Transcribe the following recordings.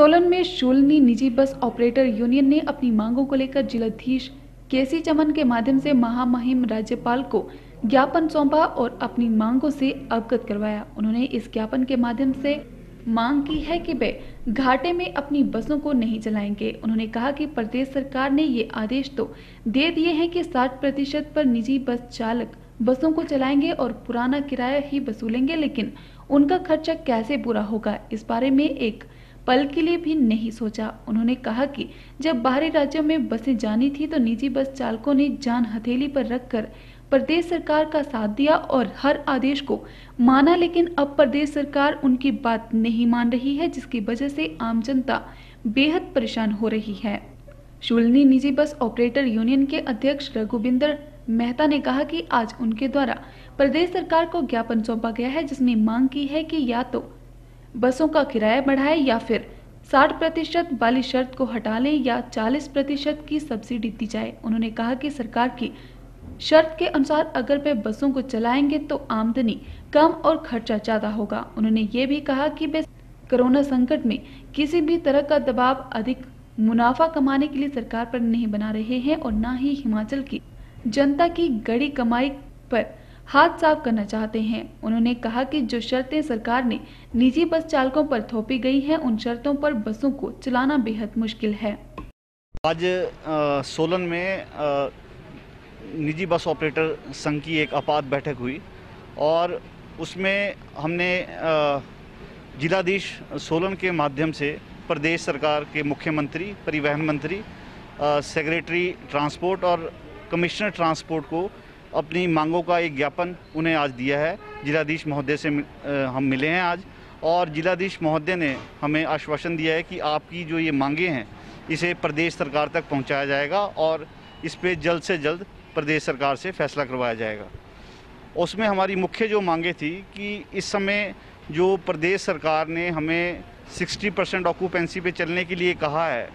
सोलन में शुल्नी निजी bus operator union ने अपनी मांगों को लेकर जिलाधीश केसी चमन के माध्यम से महामहिम राज्यपाल को ज्ञापन सौंपा और अपनी मांगों से अवगत करवाया। उन्होंने इस ज्ञापन के माध्यम से मांग की है कि वे घाटे में अपनी बसों को नहीं चलाएँगे। उन्होंने कहा कि प्रदेश सरकार ने ये आदेश तो दे दिए हैं कि 60 प्रतिशत पर निजी बस चालक बसों को चलाएँगे और पुराना किराया ही वसूलेंगे, लेकिन उनका खर्चा कैसे पूरा होगा, इस बारे में एक पल के लिए भी नहीं सोचा। उन्होंने कहा कि जब बाहरी राज्यों में बसें जानी थी तो निजी बस चालकों ने जान हथेली पर रखकर प्रदेश सरकार का साथ दिया और हर आदेश को माना, लेकिन अब प्रदेश सरकार उनकी बात नहीं मान रही है, जिसकी वजह से आम जनता बेहद परेशान हो रही है। शुलनी निजी बस ऑपरेटर यूनियन के अध्यक्ष रघुविंदर मेहता ने कहा कि आज उनके द्वारा प्रदेश सरकार को ज्ञापन सौंपा गया है, जिसमें मांग की है कि या तो बसों का किराया बढ़ाए या फिर 60 प्रतिशत वाली शर्त को हटा लें या 40 प्रतिशत की सब्सिडी दी जाए। उन्होंने कहा कि सरकार की शर्त के अनुसार अगर वे बसों को चलाएँगे तो आमदनी कम और खर्चा ज़्यादा होगा। उन्होंने ये भी कहा कि वे कोरोना संकट में किसी भी तरह का दबाव अधिक मुनाफा कमाने के लिए सरकार पर नहीं बना रहे हैं और न ही हिमाचल की जनता की गड़ी कमाई पर हाथ साफ़ करना चाहते हैं। उन्होंने कहा कि जो शर्तें सरकार ने निजी बस चालकों पर थोपी गई हैं उन शर्तों पर बसों को चलाना बेहद मुश्किल है। आज आ, सोलन में आ, निजी बस ऑपरेटर संघ की एक आपात बैठक हुई और उसमें हमने जिलाधीश सोलन के माध्यम से प्रदेश सरकार के मुख्यमंत्री परिवहन मंत्री सेक्रेटरी ट्रांसपोर्ट और कमिश्नर ट्रांसपोर्ट को अपनी मांगों का एक ज्ञापन उन्हें आज दिया है। जिलाधीश महोदय से हम मिले हैं आज। और जिलाधीश महोदय ने हमें आश्वासन दिया है कि आपकी जो ये मांगे हैं, इसे प्रदेश सरकार तक पहुँचाया जाएगा और इस पर जल्द से जल्द प्रदेश सरकार से फैसला करवाया जाएगा। उसमें हमारी मुख्य जो मांगे थी कि इस समय जो प्रदेश सरकार ने हमें 60 परसेंट ऑक्यूपेंसी पे चलने के लिए कहा है,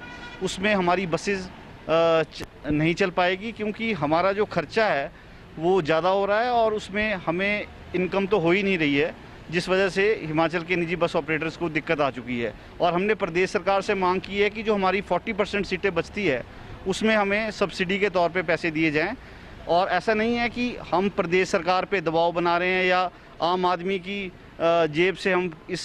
उसमें हमारी बसेज़ नहीं चल पाएगी क्योंकि हमारा जो खर्चा है वो ज़्यादा हो रहा है और उसमें हमें इनकम तो हो ही नहीं रही है, जिस वजह से हिमाचल के निजी बस ऑपरेटर्स को दिक्कत आ चुकी है। और हमने प्रदेश सरकार से मांग की है कि जो हमारी 40 परसेंट सीटें बचती है, उसमें हमें सब्सिडी के तौर पे पैसे दिए जाएँ। और ऐसा नहीं है कि हम प्रदेश सरकार पे दबाव बना रहे हैं या आम आदमी की जेब से हम इस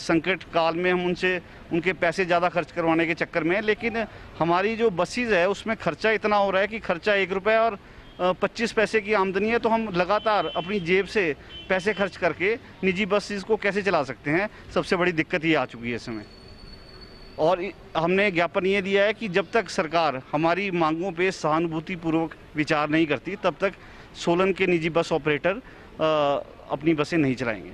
संकट काल में हम उनसे, उनके पैसे ज़्यादा खर्च करवाने के चक्कर में लेकिन हमारी जो बसेज़ है, उसमें खर्चा इतना हो रहा है कि खर्चा एक रुपये और पच्चीस पैसे की आमदनी है तो हम लगातार अपनी जेब से पैसे खर्च करके निजी बसेस को कैसे चला सकते हैं? सबसे बड़ी दिक्कत ये आ चुकी है इस समय। और हमने ज्ञापन ये दिया है कि जब तक सरकार हमारी मांगों पे सहानुभूतिपूर्वक विचार नहीं करती, तब तक सोलन के निजी बस ऑपरेटर अपनी बसें नहीं चलाएँगे।